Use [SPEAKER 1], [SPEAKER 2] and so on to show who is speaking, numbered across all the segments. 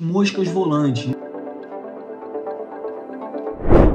[SPEAKER 1] moscas volantes.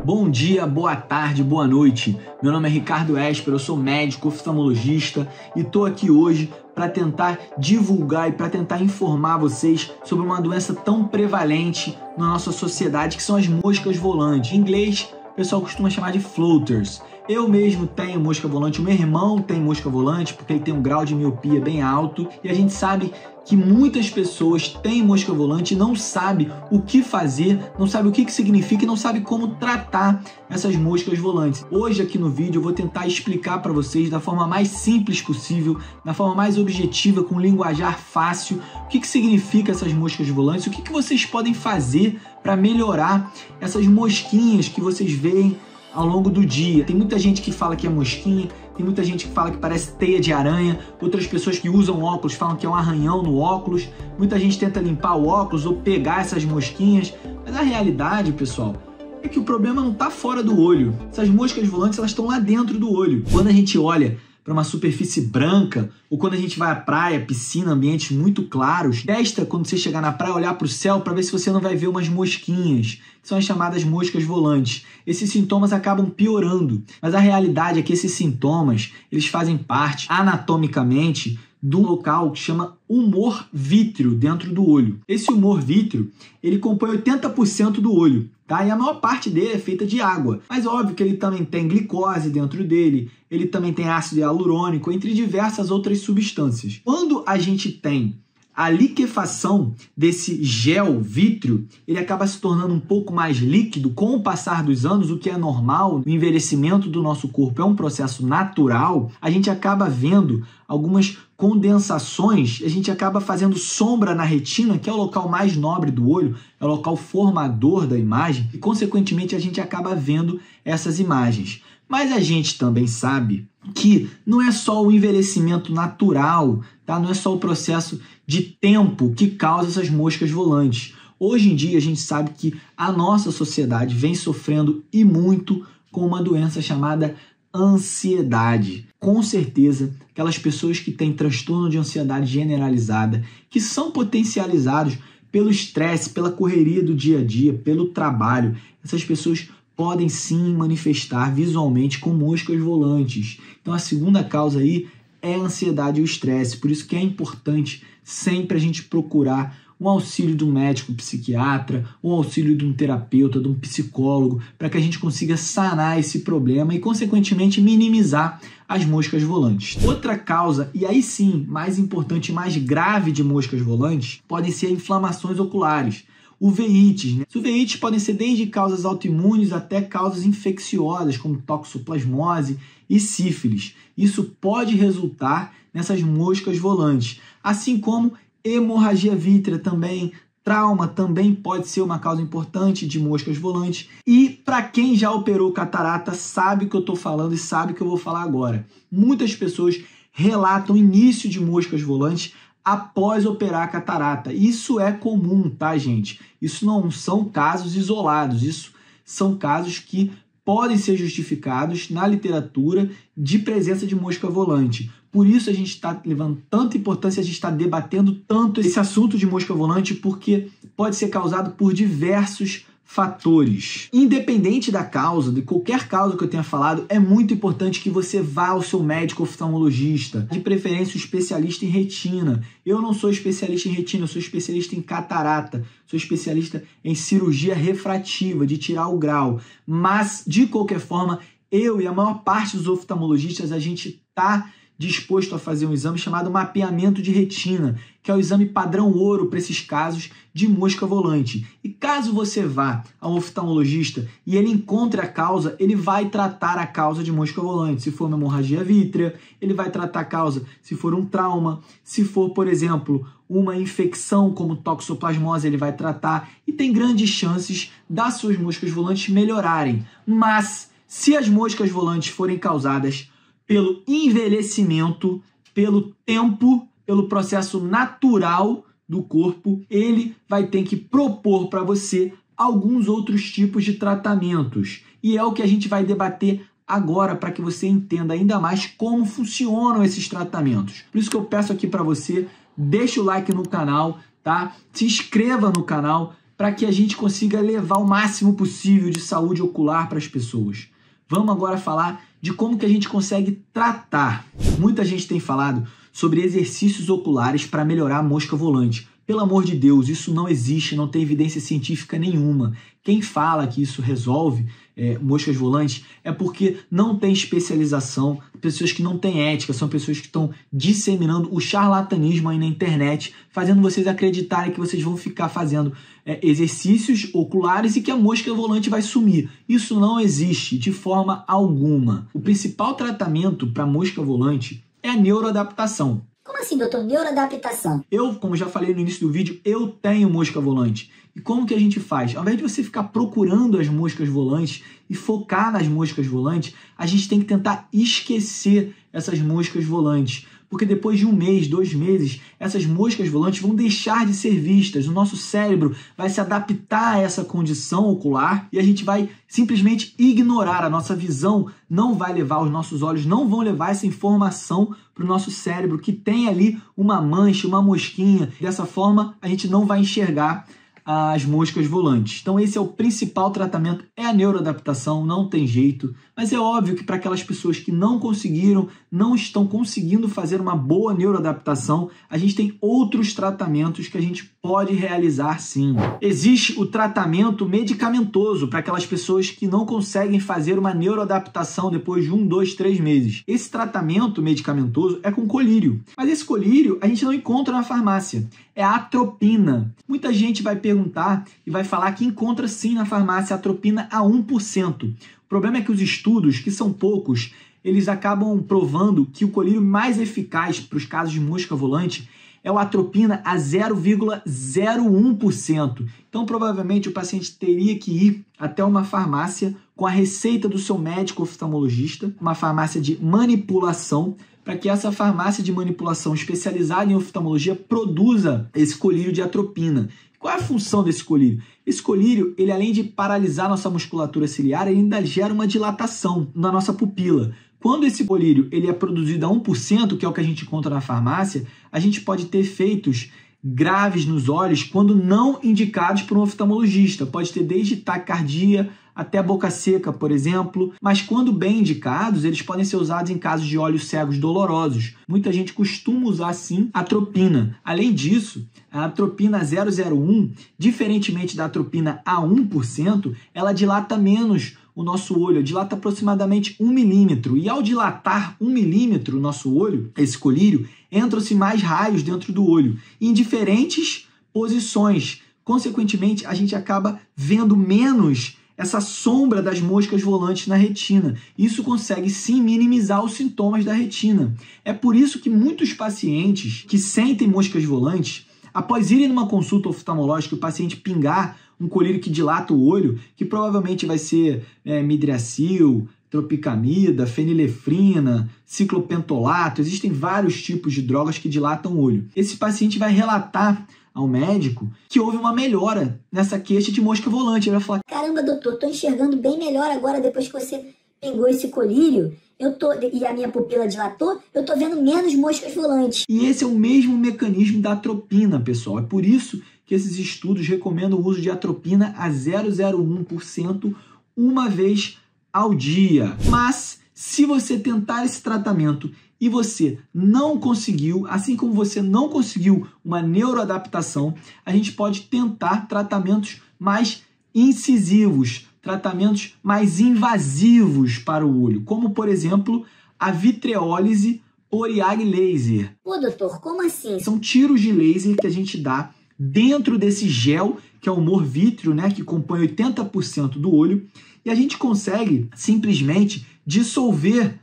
[SPEAKER 1] Bom dia, boa tarde, boa noite. Meu nome é Ricardo Esper, eu sou médico oftalmologista e estou aqui hoje para tentar divulgar e para tentar informar vocês sobre uma doença tão prevalente na nossa sociedade que são as moscas volantes. Em inglês, o pessoal costuma chamar de floaters. Eu mesmo tenho mosca volante, o meu irmão tem mosca volante porque ele tem um grau de miopia bem alto e a gente sabe que muitas pessoas têm mosca volante e não sabe o que fazer, não sabe o que, que significa e não sabe como tratar essas moscas volantes. Hoje aqui no vídeo eu vou tentar explicar para vocês da forma mais simples possível, da forma mais objetiva, com linguajar fácil, o que, que significa essas moscas volantes, o que, que vocês podem fazer para melhorar essas mosquinhas que vocês veem ao longo do dia. Tem muita gente que fala que é mosquinha, tem muita gente que fala que parece teia de aranha, outras pessoas que usam óculos falam que é um arranhão no óculos, muita gente tenta limpar o óculos ou pegar essas mosquinhas, mas a realidade, pessoal, é que o problema não está fora do olho. Essas moscas volantes elas estão lá dentro do olho. Quando a gente olha para uma superfície branca, ou quando a gente vai à praia, piscina, ambientes muito claros, testa quando você chegar na praia olhar para o céu para ver se você não vai ver umas mosquinhas, que são as chamadas moscas volantes. Esses sintomas acabam piorando, mas a realidade é que esses sintomas, eles fazem parte anatomicamente do local que chama humor vítreo dentro do olho. Esse humor vítreo, ele compõe 80% do olho, tá? E a maior parte dele é feita de água. Mas óbvio que ele também tem glicose dentro dele, ele também tem ácido hialurônico, entre diversas outras substâncias. Quando a gente tem a liquefação desse gel vítreo, ele acaba se tornando um pouco mais líquido com o passar dos anos, o que é normal, o envelhecimento do nosso corpo é um processo natural, a gente acaba vendo algumas condensações, a gente acaba fazendo sombra na retina, que é o local mais nobre do olho, é o local formador da imagem, e consequentemente a gente acaba vendo essas imagens. Mas a gente também sabe que não é só o envelhecimento natural, tá? Não é só o processo de tempo que causa essas moscas volantes. Hoje em dia a gente sabe que a nossa sociedade vem sofrendo e muito com uma doença chamada ansiedade. Com certeza, aquelas pessoas que têm transtorno de ansiedade generalizada, que são potencializados pelo estresse, pela correria do dia a dia, pelo trabalho, essas pessoas podem sim manifestar visualmente com moscas volantes. Então a segunda causa aí é a ansiedade e o estresse. Por isso que é importante sempre a gente procurar um auxílio de um médico psiquiatra, um auxílio de um terapeuta, de um psicólogo, para que a gente consiga sanar esse problema e, consequentemente, minimizar as moscas volantes. Outra causa, e aí sim, mais importante e mais grave de moscas volantes, podem ser inflamações oculares uveites. Né? As uveites podem ser desde causas autoimunes até causas infecciosas, como toxoplasmose e sífilis. Isso pode resultar nessas moscas volantes, assim como hemorragia vítrea também, trauma também pode ser uma causa importante de moscas volantes. E para quem já operou catarata, sabe o que eu estou falando e sabe o que eu vou falar agora. Muitas pessoas relatam início de moscas volantes após operar a catarata. Isso é comum, tá, gente? Isso não são casos isolados, isso são casos que podem ser justificados na literatura de presença de mosca volante. Por isso a gente está levando tanta importância, a gente está debatendo tanto esse assunto de mosca volante, porque pode ser causado por diversos fatores. Independente da causa, de qualquer causa que eu tenha falado, é muito importante que você vá ao seu médico oftalmologista, de preferência o especialista em retina. Eu não sou especialista em retina, eu sou especialista em catarata, sou especialista em cirurgia refrativa, de tirar o grau. Mas, de qualquer forma, eu e a maior parte dos oftalmologistas, a gente tá disposto a fazer um exame chamado mapeamento de retina, que é o exame padrão ouro para esses casos de mosca volante. E caso você vá a um oftalmologista e ele encontre a causa, ele vai tratar a causa de mosca volante. Se for uma hemorragia vítrea, ele vai tratar a causa. Se for um trauma, se for, por exemplo, uma infecção como toxoplasmose, ele vai tratar e tem grandes chances das suas moscas volantes melhorarem. Mas se as moscas volantes forem causadas pelo envelhecimento, pelo tempo, pelo processo natural do corpo, ele vai ter que propor para você alguns outros tipos de tratamentos. E é o que a gente vai debater agora para que você entenda ainda mais como funcionam esses tratamentos. Por isso que eu peço aqui para você, deixa o like no canal, tá? Se inscreva no canal para que a gente consiga levar o máximo possível de saúde ocular para as pessoas. Vamos agora falar de como que a gente consegue tratar. Muita gente tem falado sobre exercícios oculares para melhorar a mosca volante. Pelo amor de Deus, isso não existe, não tem evidência científica nenhuma. Quem fala que isso resolve é, moscas volantes é porque não tem especialização, pessoas que não têm ética, são pessoas que estão disseminando o charlatanismo aí na internet, fazendo vocês acreditarem que vocês vão ficar fazendo é, exercícios oculares e que a mosca volante vai sumir. Isso não existe de forma alguma. O principal tratamento para mosca volante é a neuroadaptação.
[SPEAKER 2] Como assim, doutor? Neuroadaptação?
[SPEAKER 1] Eu, como já falei no início do vídeo, eu tenho mosca volante. E como que a gente faz? Ao invés de você ficar procurando as moscas volantes e focar nas moscas volantes, a gente tem que tentar esquecer essas moscas volantes porque depois de um mês, dois meses, essas moscas volantes vão deixar de ser vistas. O nosso cérebro vai se adaptar a essa condição ocular e a gente vai simplesmente ignorar. A nossa visão não vai levar, os nossos olhos não vão levar essa informação para o nosso cérebro que tem ali uma mancha, uma mosquinha. Dessa forma, a gente não vai enxergar as moscas volantes. Então esse é o principal tratamento, é a neuroadaptação, não tem jeito. Mas é óbvio que para aquelas pessoas que não conseguiram, não estão conseguindo fazer uma boa neuroadaptação, a gente tem outros tratamentos que a gente pode realizar sim. Existe o tratamento medicamentoso para aquelas pessoas que não conseguem fazer uma neuroadaptação depois de um, dois, três meses. Esse tratamento medicamentoso é com colírio. Mas esse colírio a gente não encontra na farmácia. É a atropina. Muita gente vai perguntar e vai falar que encontra sim na farmácia atropina a 1%. O problema é que os estudos, que são poucos, eles acabam provando que o colírio mais eficaz para os casos de mosca volante é o atropina a 0,01%. Então, provavelmente, o paciente teria que ir até uma farmácia com a receita do seu médico oftalmologista, uma farmácia de manipulação, para que essa farmácia de manipulação especializada em oftalmologia produza esse colírio de atropina. Qual é a função desse colírio? Esse colírio, ele além de paralisar nossa musculatura ciliar, ainda gera uma dilatação na nossa pupila. Quando esse colírio ele é produzido a 1%, que é o que a gente encontra na farmácia, a gente pode ter efeitos graves nos olhos quando não indicados por um oftalmologista. Pode ter desde taquicardia até boca seca, por exemplo, mas quando bem indicados, eles podem ser usados em casos de olhos cegos dolorosos. Muita gente costuma usar sim atropina. Além disso, a atropina 001, diferentemente da atropina a 1%, ela dilata menos o nosso olho, dilata aproximadamente 1 milímetro. E ao dilatar 1 milímetro o nosso olho, esse colírio, entram-se mais raios dentro do olho, em diferentes posições. Consequentemente, a gente acaba vendo menos essa sombra das moscas volantes na retina. Isso consegue sim minimizar os sintomas da retina. É por isso que muitos pacientes que sentem moscas volantes, após irem numa consulta oftalmológica, o paciente pingar um colírio que dilata o olho, que provavelmente vai ser é, midracil, tropicamida, fenilefrina, ciclopentolato, existem vários tipos de drogas que dilatam o olho. Esse paciente vai relatar ao médico que houve uma melhora nessa queixa de mosca volante. Ele vai falar:
[SPEAKER 2] Caramba, doutor, tô enxergando bem melhor agora depois que você pingou esse colírio. Eu tô, e a minha pupila dilatou, eu tô vendo menos moscas volantes.
[SPEAKER 1] E esse é o mesmo mecanismo da atropina, pessoal. É por isso que esses estudos recomendam o uso de atropina a 0,01% uma vez ao dia. Mas se você tentar esse tratamento e você não conseguiu, assim como você não conseguiu uma neuroadaptação, a gente pode tentar tratamentos mais incisivos, tratamentos mais invasivos para o olho, como por exemplo a vitreólise Oriag laser.
[SPEAKER 2] Pô, doutor, como assim?
[SPEAKER 1] São tiros de laser que a gente dá dentro desse gel, que é o humor vítreo, né, que compõe 80% do olho, e a gente consegue simplesmente dissolver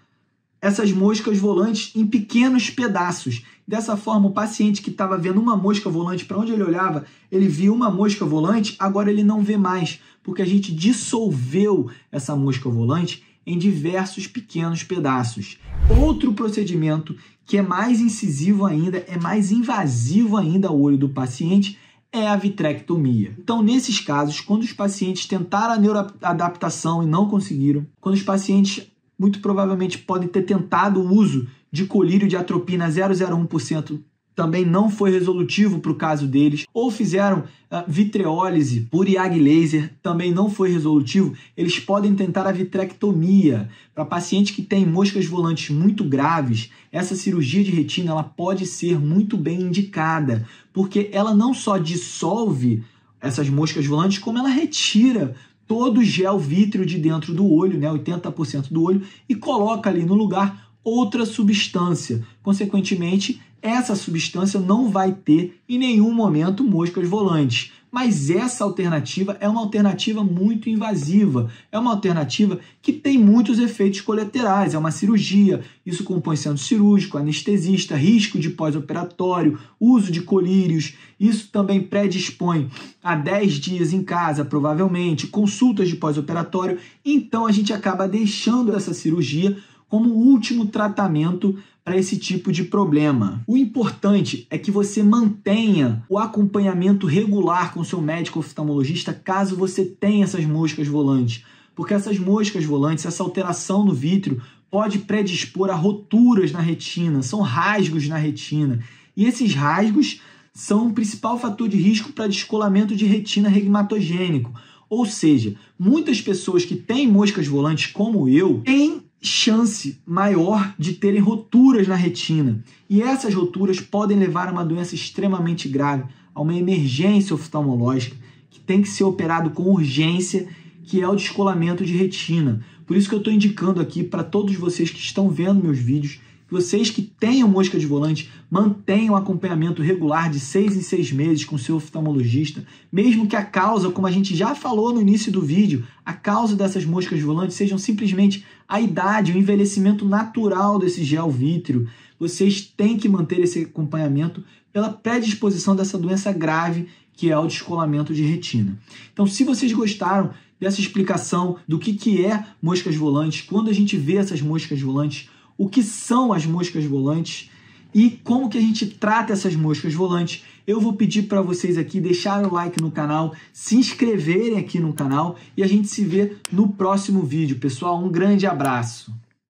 [SPEAKER 1] essas moscas volantes em pequenos pedaços. Dessa forma, o paciente que estava vendo uma mosca volante, para onde ele olhava, ele via uma mosca volante, agora ele não vê mais, porque a gente dissolveu essa mosca volante em diversos pequenos pedaços. Outro procedimento que é mais incisivo ainda, é mais invasivo ainda ao olho do paciente, é a vitrectomia. Então, nesses casos, quando os pacientes tentaram a neuroadaptação e não conseguiram, quando os pacientes muito provavelmente podem ter tentado o uso de colírio de atropina 0,01% também não foi resolutivo para o caso deles, ou fizeram uh, vitreólise por IAG laser, também não foi resolutivo, eles podem tentar a vitrectomia. Para paciente que tem moscas volantes muito graves, essa cirurgia de retina ela pode ser muito bem indicada, porque ela não só dissolve essas moscas volantes, como ela retira todo o gel vítreo de dentro do olho, né, 80% do olho, e coloca ali no lugar outra substância. Consequentemente, essa substância não vai ter em nenhum momento moscas volantes. Mas essa alternativa é uma alternativa muito invasiva, é uma alternativa que tem muitos efeitos colaterais, é uma cirurgia, isso compõe centro cirúrgico, anestesista, risco de pós-operatório, uso de colírios, isso também predispõe a 10 dias em casa, provavelmente, consultas de pós-operatório, então a gente acaba deixando essa cirurgia como último tratamento para esse tipo de problema. O importante é que você mantenha o acompanhamento regular com seu médico oftalmologista caso você tenha essas moscas volantes, porque essas moscas volantes, essa alteração no vítreo pode predispor a roturas na retina, são rasgos na retina. E esses rasgos são o principal fator de risco para descolamento de retina regmatogênico. Ou seja, muitas pessoas que têm moscas volantes, como eu, têm chance maior de terem roturas na retina. E essas roturas podem levar a uma doença extremamente grave, a uma emergência oftalmológica, que tem que ser operado com urgência, que é o descolamento de retina. Por isso que eu estou indicando aqui para todos vocês que estão vendo meus vídeos vocês que tenham mosca de volante mantenham acompanhamento regular de seis em seis meses com seu oftalmologista, mesmo que a causa, como a gente já falou no início do vídeo, a causa dessas moscas de volante sejam simplesmente a idade, o envelhecimento natural desse gel vítreo. Vocês têm que manter esse acompanhamento pela predisposição dessa doença grave que é o descolamento de retina. Então, se vocês gostaram dessa explicação do que, que é moscas volantes, quando a gente vê essas moscas volantes, o que são as moscas volantes e como que a gente trata essas moscas volantes. Eu vou pedir para vocês aqui deixarem o like no canal, se inscreverem aqui no canal e a gente se vê no próximo vídeo. Pessoal, um grande abraço.